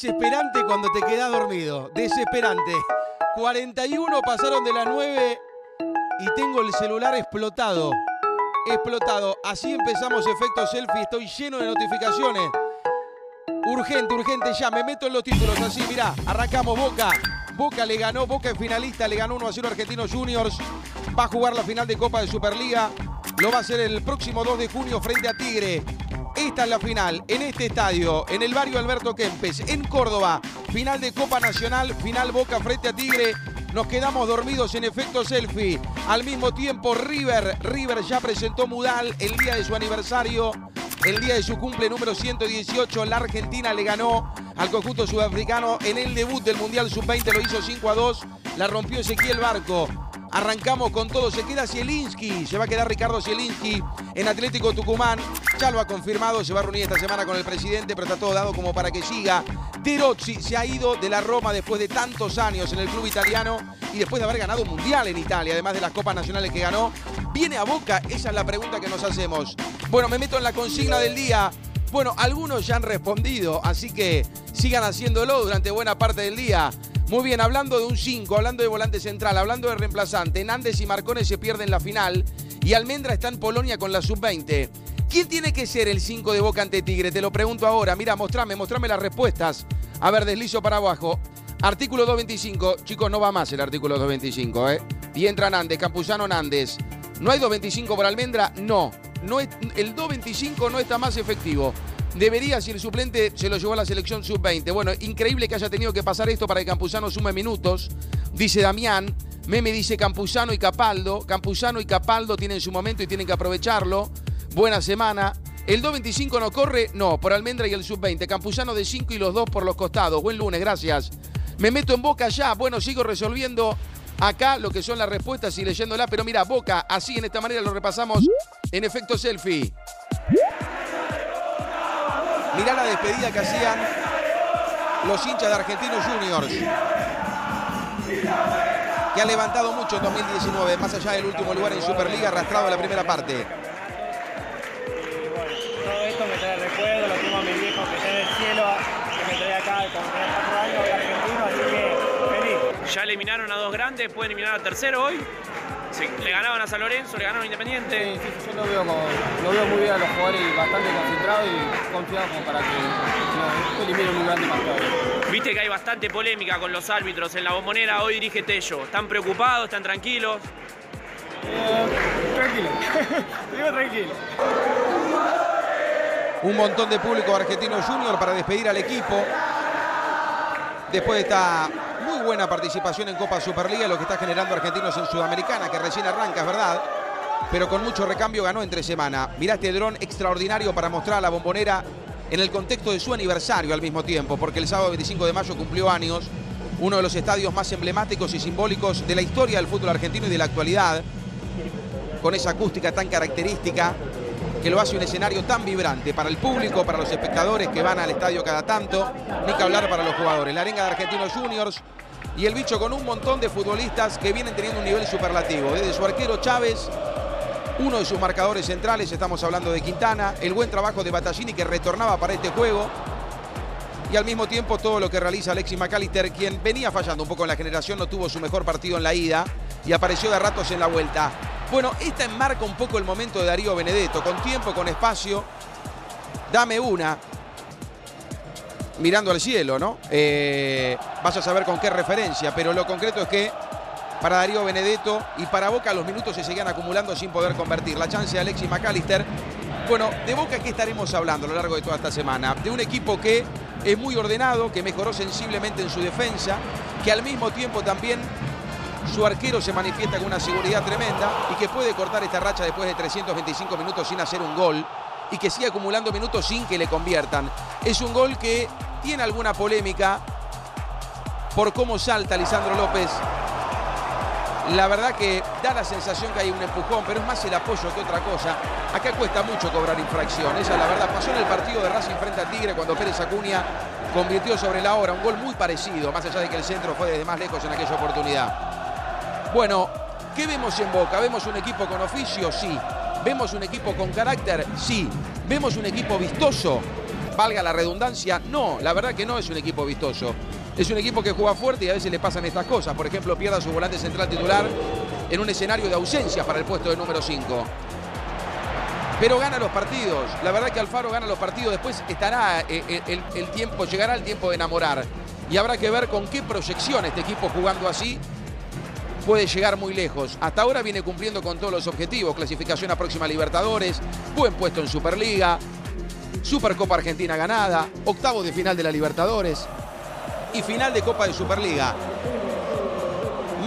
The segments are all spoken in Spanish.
desesperante cuando te quedas dormido. Desesperante. 41 pasaron de las 9 y tengo el celular explotado. Explotado. Así empezamos efecto selfie. Estoy lleno de notificaciones. Urgente, urgente ya. Me meto en los títulos. Así, mirá. Arrancamos Boca. Boca le ganó. Boca es finalista. Le ganó 1 a 0 Argentinos Juniors. Va a jugar la final de Copa de Superliga. Lo va a hacer el próximo 2 de junio frente a Tigre. Esta es la final en este estadio, en el barrio Alberto Kempes, en Córdoba. Final de Copa Nacional, final Boca frente a Tigre. Nos quedamos dormidos en efecto selfie. Al mismo tiempo, River. River ya presentó Mudal el día de su aniversario. El día de su cumple número 118, la Argentina le ganó al conjunto sudafricano en el debut del Mundial Sub-20, lo hizo 5 a 2. La rompió Ezequiel Barco. Arrancamos con todo. Se queda Zielinski. Se va a quedar Ricardo Zielinski en Atlético Tucumán. Ya lo ha confirmado. Se va a reunir esta semana con el presidente, pero está todo dado como para que siga. Terozzi se ha ido de la Roma después de tantos años en el club italiano y después de haber ganado un mundial en Italia, además de las copas nacionales que ganó. ¿Viene a Boca? Esa es la pregunta que nos hacemos. Bueno, me meto en la consigna del día. Bueno, algunos ya han respondido, así que sigan haciéndolo durante buena parte del día. Muy bien, hablando de un 5, hablando de volante central, hablando de reemplazante, Nández y Marcones se pierden la final y Almendra está en Polonia con la sub-20. ¿Quién tiene que ser el 5 de Boca ante Tigre? Te lo pregunto ahora. Mira, mostrame, mostrame las respuestas. A ver, deslizo para abajo. Artículo 225. Chicos, no va más el artículo 225, ¿eh? Y entra Nández, Campuzano Nández. ¿No hay 225 por Almendra? No. no es, el 225 no está más efectivo. Debería si el suplente se lo llevó a la selección sub-20. Bueno, increíble que haya tenido que pasar esto para que Campuzano sume minutos. Dice Damián. Meme dice Campuzano y Capaldo. Campuzano y Capaldo tienen su momento y tienen que aprovecharlo. Buena semana. El 2.25 no corre, no, por Almendra y el sub-20. Campuzano de 5 y los dos por los costados. Buen lunes, gracias. Me meto en boca ya. Bueno, sigo resolviendo acá lo que son las respuestas y leyéndolas. Pero mira, boca, así en esta manera lo repasamos en efecto selfie. Mirá la despedida que hacían los hinchas de Argentinos Juniors. Que ha levantado mucho en 2019, más allá del último lugar en Superliga, arrastrado en la primera parte. todo esto me trae recuerdo, lo tengo a mi viejo que está en el cielo, que me trae acá tenía 4 años, de argentino, así que feliz. Ya eliminaron a dos grandes, pueden eliminar al tercero hoy. Sí, le ganaban a San Lorenzo, le ganaron a Independiente. Sí, sí, yo lo veo, como- lo veo muy bien a los jugadores bastante concentrados y confiados como para que no eliminen un grande marcador. Viste que hay bastante polémica con los árbitros en la bombonera. Hoy dirige Tello. ¿Están preocupados? ¿Están tranquilos? Eh, tranquilo, digo tranquilo. Un montón de público argentino junior para despedir al equipo. Después de esta muy buena participación en Copa Superliga, lo que está generando Argentinos en Sudamericana, que recién arranca, es verdad. Pero con mucho recambio ganó entre semana. Mirá este dron extraordinario para mostrar a la bombonera en el contexto de su aniversario al mismo tiempo, porque el sábado 25 de mayo cumplió años, uno de los estadios más emblemáticos y simbólicos de la historia del fútbol argentino y de la actualidad, con esa acústica tan característica que lo hace un escenario tan vibrante para el público, para los espectadores que van al estadio cada tanto, ni que hablar para los jugadores. La arenga de Argentinos Juniors y el bicho con un montón de futbolistas que vienen teniendo un nivel superlativo. Desde su arquero Chávez, uno de sus marcadores centrales, estamos hablando de Quintana, el buen trabajo de Battaglini que retornaba para este juego. Y al mismo tiempo todo lo que realiza Alexis McAllister, quien venía fallando un poco en la generación, no tuvo su mejor partido en la ida y apareció de ratos en la vuelta. Bueno, esta enmarca un poco el momento de Darío Benedetto, con tiempo, con espacio. Dame una. Mirando al cielo, ¿no? Eh, vas a saber con qué referencia, pero lo concreto es que para Darío Benedetto y para Boca los minutos se seguían acumulando sin poder convertir. La chance de Alexis McAllister. Bueno, de Boca, ¿qué estaremos hablando a lo largo de toda esta semana? De un equipo que es muy ordenado, que mejoró sensiblemente en su defensa, que al mismo tiempo también su arquero se manifiesta con una seguridad tremenda y que puede cortar esta racha después de 325 minutos sin hacer un gol y que sigue acumulando minutos sin que le conviertan. Es un gol que tiene alguna polémica por cómo salta Lisandro López. La verdad que da la sensación que hay un empujón, pero es más el apoyo que otra cosa. Acá cuesta mucho cobrar infracción, esa es la verdad. Pasó en el partido de Racing frente a Tigre cuando Pérez Acuña convirtió sobre la hora un gol muy parecido, más allá de que el centro fue desde más lejos en aquella oportunidad. Bueno, ¿qué vemos en Boca? ¿Vemos un equipo con oficio? Sí. ¿Vemos un equipo con carácter? Sí. ¿Vemos un equipo vistoso? Valga la redundancia, no, la verdad que no es un equipo vistoso. Es un equipo que juega fuerte y a veces le pasan estas cosas. Por ejemplo, pierda su volante central titular en un escenario de ausencia para el puesto de número 5. Pero gana los partidos. La verdad que Alfaro gana los partidos. Después estará eh, eh, el tiempo, llegará el tiempo de enamorar. Y habrá que ver con qué proyección este equipo jugando así puede llegar muy lejos. Hasta ahora viene cumpliendo con todos los objetivos. Clasificación a próxima Libertadores, buen puesto en Superliga, Supercopa Argentina ganada, octavo de final de la Libertadores y final de Copa de Superliga.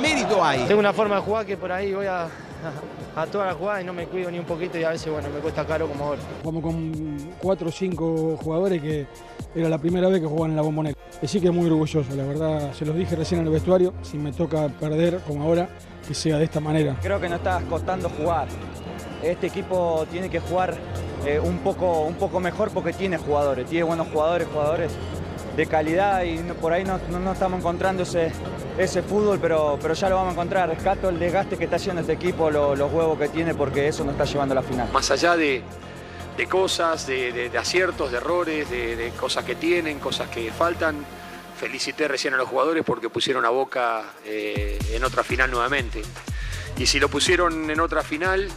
Mérito hay. Tengo una forma de jugar que por ahí voy a, a toda la jugada y no me cuido ni un poquito y a veces bueno me cuesta caro como ahora. Jugamos con cuatro o cinco jugadores que era la primera vez que jugaban en la bombonera. Así que muy orgulloso, la verdad, se los dije recién en el vestuario, si me toca perder como ahora, que sea de esta manera. Creo que no está costando jugar. Este equipo tiene que jugar eh, un, poco, un poco mejor porque tiene jugadores, tiene buenos jugadores, jugadores de calidad y por ahí no, no- estamos encontrando ese, fútbol, pero, pero ya lo vamos a encontrar. Rescato el desgaste que está haciendo este equipo, lo- los huevos que tiene porque eso nos está llevando a la final. más allá de, de cosas, de, aciertos, de errores, de, de cosas que tienen, cosas que faltan. Felicité recién a los jugadores porque pusieron a Boca eh, en otra final nuevamente. Y si lo pusieron en otra final,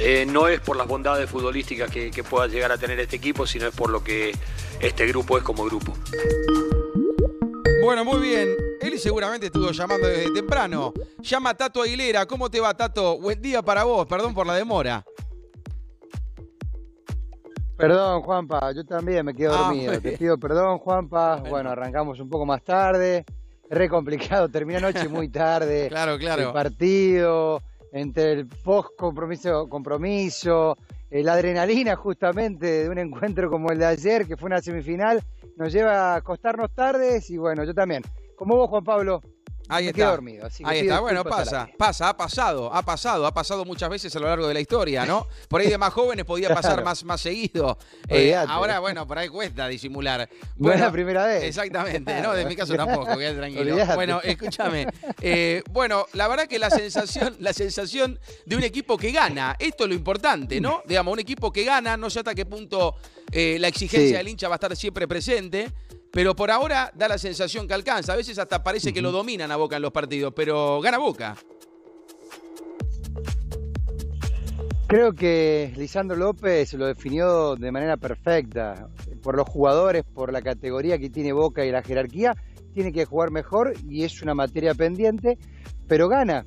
eh, no es por las bondades futbolísticas que, que pueda llegar a tener este equipo, sino es por lo que este grupo es como grupo. Bueno, muy bien. Él seguramente estuvo llamando desde temprano. Llama a Tato Aguilera. ¿Cómo te va, Tato? Buen día para vos. Perdón por la demora. Perdón, Juanpa, yo también me quedo Ah, dormido. Te pido perdón, Juanpa. Bueno, arrancamos un poco más tarde. Es re complicado, terminé anoche muy tarde. Claro, El claro. partido, entre el post compromiso, compromiso, eh, la adrenalina justamente de un encuentro como el de ayer, que fue una semifinal, nos lleva a acostarnos tardes y bueno, yo también. Como vos, Juan Pablo, Ahí me está. quedo dormido. Así que Ahí está, bueno, pasa, pasa, ha pasado, ha pasado, ha pasado muchas veces a lo largo de la historia, ¿no? Por ahí de más jóvenes podía pasar Claro. más, más seguido. Eh, ahora, bueno, por ahí cuesta disimular. Bueno, la primera vez. Exactamente, no, de mi caso tampoco, quédate tranquilo. Bueno, escúchame. eh, bueno, la verdad que la sensación, la sensación de un equipo que gana, esto es lo importante, ¿no? Digamos, un equipo que gana, no sé hasta qué punto eh, la exigencia Sí. del hincha va a estar siempre presente. Pero por ahora da la sensación que alcanza. A veces hasta parece que lo dominan a Boca en los partidos, pero gana Boca. Creo que Lisandro López lo definió de manera perfecta. Por los jugadores, por la categoría que tiene Boca y la jerarquía, tiene que jugar mejor y es una materia pendiente, pero gana,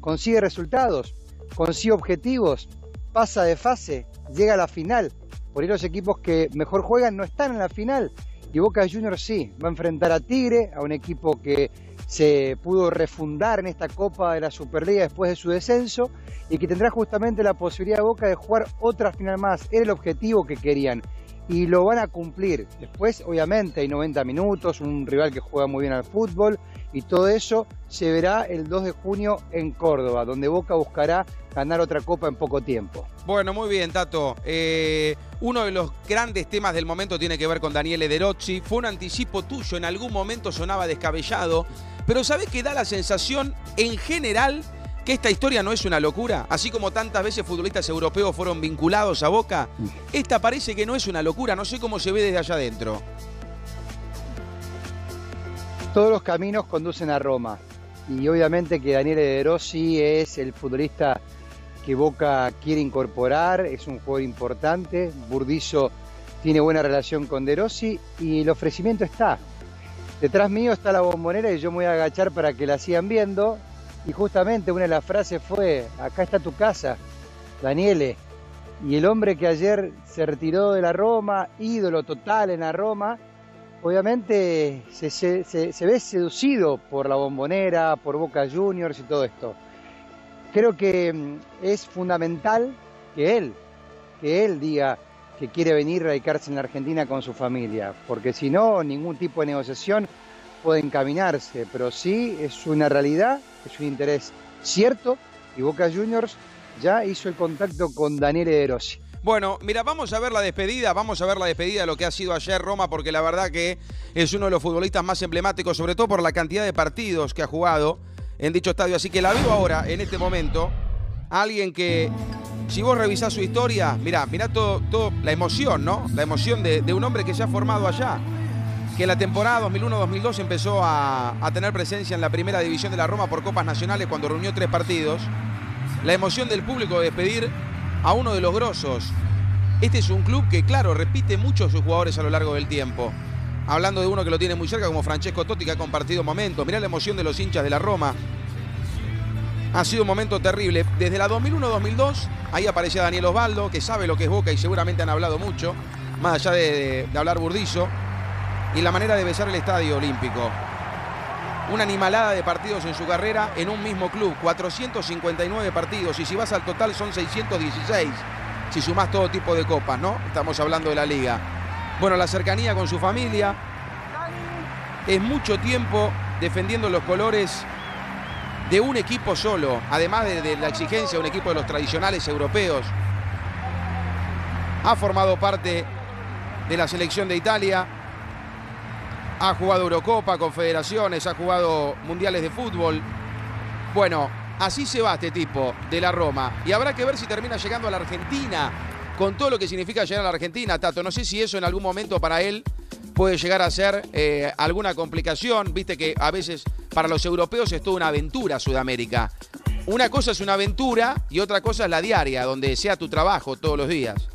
consigue resultados, consigue objetivos, pasa de fase, llega a la final. Por ahí los equipos que mejor juegan no están en la final. Y Boca Juniors sí, va a enfrentar a Tigre, a un equipo que se pudo refundar en esta Copa de la Superliga después de su descenso y que tendrá justamente la posibilidad de Boca de jugar otra final más. Era el objetivo que querían y lo van a cumplir. Después, obviamente, hay 90 minutos, un rival que juega muy bien al fútbol y todo eso se verá el 2 de junio en Córdoba, donde Boca buscará ganar otra copa en poco tiempo. Bueno, muy bien, Tato. Eh, uno de los grandes temas del momento tiene que ver con Daniele Derozzi. Fue un anticipo tuyo, en algún momento sonaba descabellado, pero ¿sabés que da la sensación en general que esta historia no es una locura? Así como tantas veces futbolistas europeos fueron vinculados a Boca, esta parece que no es una locura, no sé cómo se ve desde allá adentro. Todos los caminos conducen a Roma y obviamente que Daniele De Rossi es el futbolista que Boca quiere incorporar, es un jugador importante, Burdizo tiene buena relación con De Rossi y el ofrecimiento está. Detrás mío está la bombonera y yo me voy a agachar para que la sigan viendo y justamente una de las frases fue, acá está tu casa, Daniele. Y el hombre que ayer se retiró de la Roma, ídolo total en la Roma, obviamente se, se- ve seducido por la bombonera, por Boca Juniors y todo esto. Creo que mm, es fundamental que él, que él diga que quiere venir a radicarse en la Argentina con su familia, porque si no, ningún tipo de negociación puede encaminarse, pero sí es una realidad, es un interés cierto y Boca Juniors ya hizo el contacto con Daniele De Rossi. Bueno, mira, vamos a ver la despedida, vamos a ver la despedida de lo que ha sido ayer Roma, porque la verdad que es uno de los futbolistas más emblemáticos, sobre todo por la cantidad de partidos que ha jugado en dicho estadio. Así que la veo ahora, en este momento, alguien que Si vos revisás su historia, mirá, mirá todo, todo la emoción, ¿no? La emoción de, un hombre que se ha formado allá. Que la temporada 2001-2002 empezó a, a tener presencia en la primera división de la Roma por Copas Nacionales cuando reunió tres partidos. La emoción del público de despedir a uno de los grosos. Este es un club que, claro, repite mucho a sus jugadores a lo largo del tiempo. Hablando de uno que lo tiene muy cerca, como Francesco Totti, que ha compartido momentos. Mirá la emoción de los hinchas de la Roma. Ha sido un momento terrible. Desde la 2001-2002, ahí aparecía Daniel Osvaldo, que sabe lo que es Boca y seguramente han hablado mucho, más allá de, de- de hablar burdizo. Y la manera de besar el estadio olímpico. Una animalada de partidos en su carrera en un mismo club. 459 partidos. Y si vas al total son 616. Si sumás todo tipo de copas, ¿no? Estamos hablando de la liga. Bueno, la cercanía con su familia. Es mucho tiempo defendiendo los colores de un equipo solo, además de, de la exigencia de un equipo de los tradicionales europeos. Ha formado parte de la selección de Italia, ha jugado Eurocopa, Confederaciones, ha jugado Mundiales de Fútbol. Bueno, así se va este tipo de la Roma. Y habrá que ver si termina llegando a la Argentina, con todo lo que significa llegar a la Argentina, Tato. No sé si eso en algún momento para él puede llegar a ser eh, alguna complicación. Viste que a veces para los europeos es toda una aventura Sudamérica. Una cosa es una aventura y otra cosa es la diaria, donde sea tu trabajo todos los días.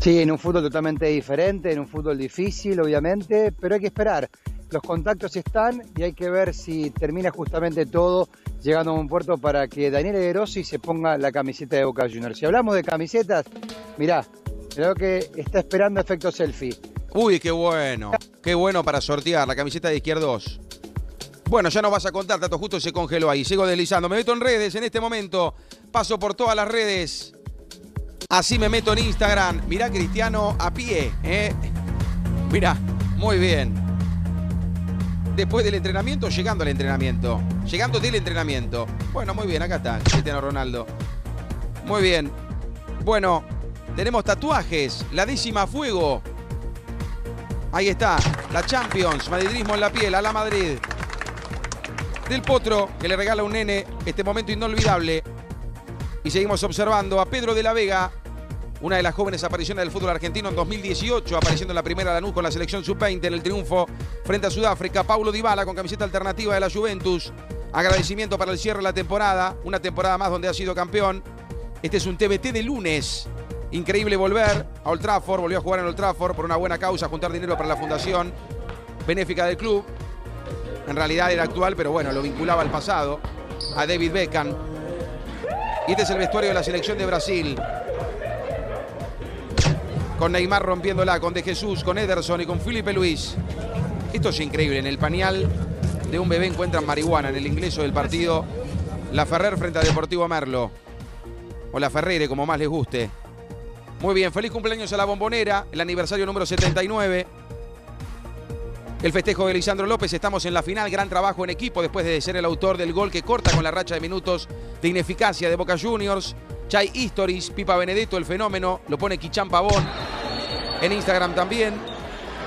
Sí, en un fútbol totalmente diferente, en un fútbol difícil, obviamente, pero hay que esperar. Los contactos están y hay que ver si termina justamente todo llegando a un puerto para que Daniel De Rossi se ponga la camiseta de Boca Juniors. Si hablamos de camisetas, mirá, creo que está esperando efecto selfie. Uy, qué bueno. Qué bueno para sortear la camiseta de izquierdos. Bueno, ya nos vas a contar, Tato, justo se congeló ahí. Sigo deslizando. Me meto en redes en este momento. Paso por todas las redes. Así me meto en Instagram. Mirá, Cristiano a pie. ¿eh? Mirá, muy bien. Después del entrenamiento, llegando al entrenamiento. Llegando del entrenamiento. Bueno, muy bien, acá está Cristiano Ronaldo. Muy bien. Bueno, tenemos tatuajes. La décima fuego. Ahí está, la Champions, madridismo en la piel, a la Madrid. Del Potro, que le regala un nene este momento inolvidable. Y seguimos observando a Pedro de la Vega, una de las jóvenes apariciones del fútbol argentino en 2018, apareciendo en la primera Lanús con la selección sub-20 en el triunfo frente a Sudáfrica. Paulo Dybala con camiseta alternativa de la Juventus. Agradecimiento para el cierre de la temporada, una temporada más donde ha sido campeón. Este es un TBT de lunes. Increíble volver a Old Trafford, volvió a jugar en Old Trafford por una buena causa, juntar dinero para la fundación benéfica del club. En realidad era actual, pero bueno, lo vinculaba al pasado, a David Beckham. Y este es el vestuario de la selección de Brasil. Con Neymar rompiéndola, con De Jesús, con Ederson y con Felipe Luis. Esto es increíble. En el pañal de un bebé encuentran marihuana en el ingreso del partido. La Ferrer frente a Deportivo Merlo. O la Ferrere, como más les guste. Muy bien, feliz cumpleaños a la bombonera, el aniversario número 79. El festejo de Lisandro López, estamos en la final, gran trabajo en equipo después de ser el autor del gol que corta con la racha de minutos de ineficacia de Boca Juniors. Chai Historis, Pipa Benedetto, el fenómeno, lo pone Kichán Pavón. En Instagram también.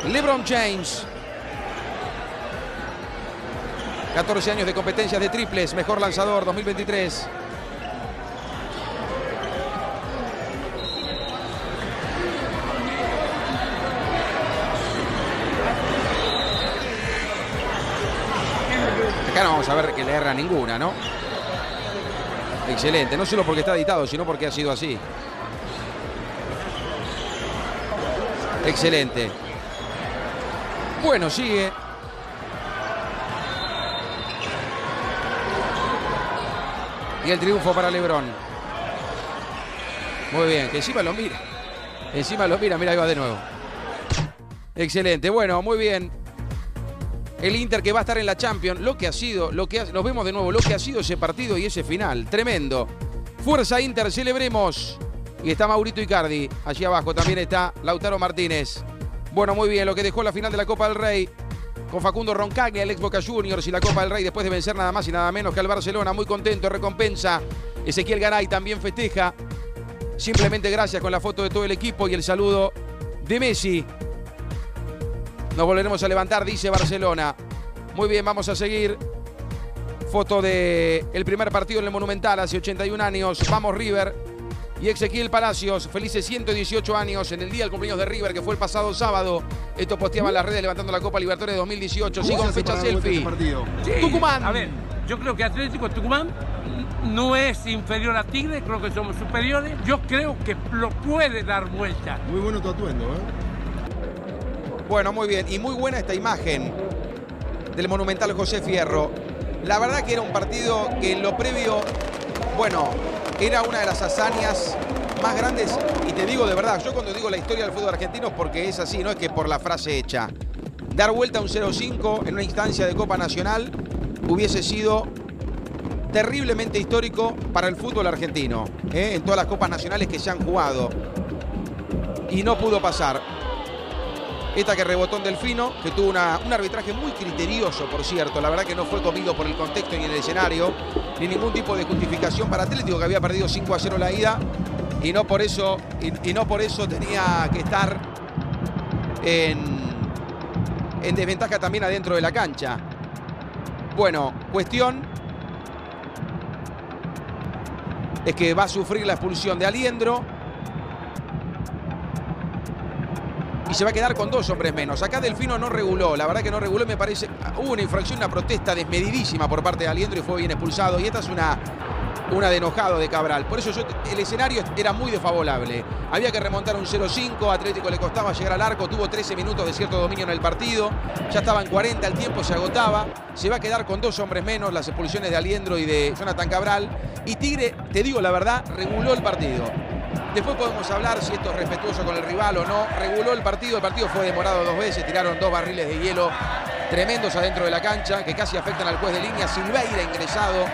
LeBron James. 14 años de competencias de triples, mejor lanzador 2023. Acá no vamos a ver que le erra ninguna, ¿no? Excelente, no solo porque está editado, sino porque ha sido así. Excelente. Bueno, sigue. Y el triunfo para Lebron. Muy bien, que encima lo mira. Encima lo mira, mira, ahí va de nuevo. Excelente, bueno, muy bien. El Inter que va a estar en la Champions, lo que ha sido, lo que nos vemos de nuevo, lo que ha sido ese partido y ese final, tremendo. Fuerza Inter, celebremos. Y está Maurito Icardi, allí abajo también está Lautaro Martínez. Bueno, muy bien, lo que dejó la final de la Copa del Rey con Facundo Roncaglia, el ex Boca Juniors y la Copa del Rey después de vencer nada más y nada menos que al Barcelona, muy contento, recompensa. Ezequiel Garay también festeja. Simplemente gracias con la foto de todo el equipo y el saludo de Messi. Nos volveremos a levantar, dice Barcelona. Muy bien, vamos a seguir. Foto de el primer partido en el Monumental hace 81 años. Vamos River. Y Ezequiel Palacios, felices 118 años en el día del cumpleaños de River, que fue el pasado sábado. Esto posteaba en las redes levantando la Copa Libertadores 2018. Sí, con fecha selfie. Sí, Tucumán. A ver, yo creo que Atlético Tucumán no es inferior a Tigre, creo que somos superiores. Yo creo que lo puede dar vuelta. Muy bueno tu atuendo, ¿eh? Bueno, muy bien. Y muy buena esta imagen del Monumental José Fierro. La verdad que era un partido que en lo previo, bueno, era una de las hazañas más grandes. Y te digo de verdad, yo cuando digo la historia del fútbol argentino es porque es así, no es que por la frase hecha. Dar vuelta a un 0-5 en una instancia de Copa Nacional hubiese sido terriblemente histórico para el fútbol argentino, ¿eh? en todas las copas nacionales que se han jugado. Y no pudo pasar. Esta que rebotó Delfino, que tuvo un arbitraje muy criterioso, por cierto. La verdad que no fue comido por el contexto ni el escenario, ni ningún tipo de justificación para Atlético, que había perdido 5 a 0 la ida. Y no por eso, y, y no por eso tenía que estar en, en desventaja también adentro de la cancha. Bueno, cuestión es que va a sufrir la expulsión de Aliendro. Y se va a quedar con dos hombres menos. Acá Delfino no reguló, la verdad que no reguló, me parece. Hubo una infracción, una protesta desmedidísima por parte de Aliendro y fue bien expulsado. Y esta es una, una de enojado de Cabral. Por eso yo, el escenario era muy desfavorable. Había que remontar un 0-5, Atlético le costaba llegar al arco, tuvo 13 minutos de cierto dominio en el partido. Ya estaban 40, el tiempo se agotaba. Se va a quedar con dos hombres menos, las expulsiones de Aliendro y de Jonathan Cabral. Y Tigre, te digo la verdad, reguló el partido. Después podemos hablar si esto es respetuoso con el rival o no. Reguló el partido, el partido fue demorado dos veces, tiraron dos barriles de hielo tremendos adentro de la cancha que casi afectan al juez de línea. Silveira ingresado,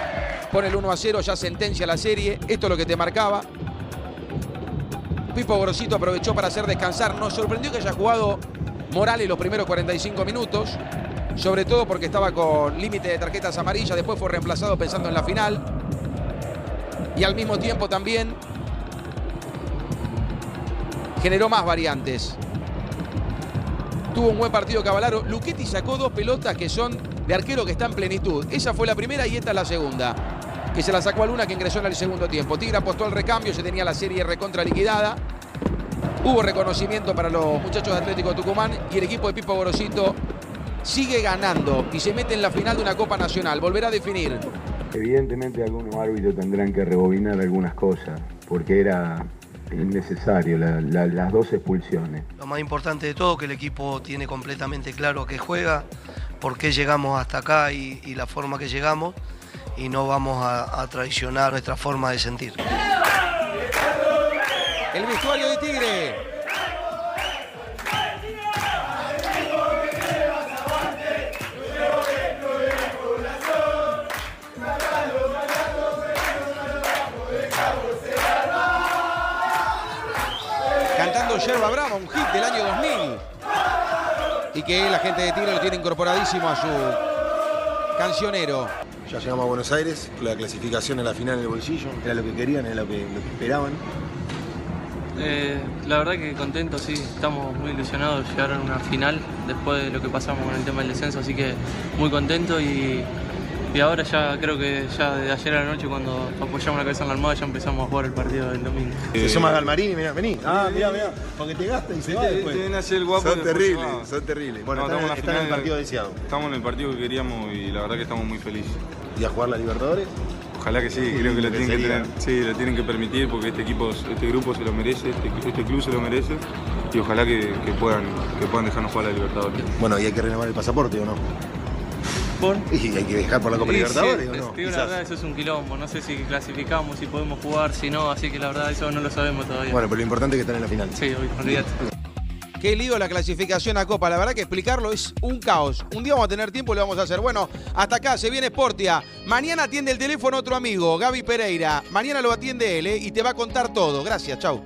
pone el 1 a 0, ya sentencia la serie. Esto es lo que te marcaba. Pipo Grosito aprovechó para hacer descansar. Nos sorprendió que haya jugado Morales los primeros 45 minutos, sobre todo porque estaba con límite de tarjetas amarillas. Después fue reemplazado pensando en la final. Y al mismo tiempo también generó más variantes. Tuvo un buen partido Cavalaro. Luchetti sacó dos pelotas que son de arquero que está en plenitud. Esa fue la primera y esta es la segunda. Que se la sacó a Luna que ingresó en el segundo tiempo. Tigre apostó al recambio, se tenía la serie recontra liquidada. Hubo reconocimiento para los muchachos de Atlético Tucumán y el equipo de Pipo Gorosito sigue ganando y se mete en la final de una Copa Nacional. Volverá a definir. Evidentemente algunos árbitros tendrán que rebobinar algunas cosas, porque era innecesario la- la- las dos expulsiones. Lo más importante de todo, que el equipo tiene completamente claro a qué juega, por qué llegamos hasta acá y, y la forma que llegamos, y no vamos a, a traicionar nuestra forma de sentir. El vestuario de Tigre. Que la gente de Tigre lo tiene incorporadísimo a su cancionero. Ya llegamos a Buenos Aires, la clasificación en la final en el bolsillo, era lo que querían, era lo que, lo que esperaban. Eh, la verdad que contento, sí, estamos muy ilusionados de llegar a una final después de lo que pasamos con el tema del descenso, así que muy contento y, y ahora ya creo que ya de ayer a la noche cuando apoyamos la cabeza en la almohada ya empezamos a jugar el partido del domingo. Se suma Galmarini, mirá, vení. Ah, mirá, mirá, porque te gasta y se va después. Te viene a hacer el guapo Son terribles, son terribles. Bueno, No, están, estamos en- en la están en el partido deseado. Estamos en el partido que queríamos y la verdad que estamos muy felices. ¿Y a jugar la Libertadores? Ojalá que sí, creo que lo que tienen que, tener- sí, lo tienen que permitir porque este equipo, este grupo se lo merece, este, este club se lo merece y ojalá que, que puedan, que puedan dejarnos jugar a la Libertadores. Bueno, y hay que renovar el pasaporte o no. ¿Por? Y hay que dejar por la Copa Sí, Libertadores sí, o no. digo la verdad, eso es un quilombo, no sé si clasificamos, si podemos jugar, si no, así que la verdad eso no lo sabemos todavía. Bueno, pero lo importante es que están en la final. Sí, olvídate. Qué lío la clasificación a Copa. La verdad que explicarlo es un caos. Un día vamos a tener tiempo y lo vamos a hacer. Bueno, hasta acá se viene Sportia. Mañana atiende el teléfono otro amigo, Gaby Pereira. Mañana lo atiende él ¿eh? y te va a contar todo. Gracias, chau.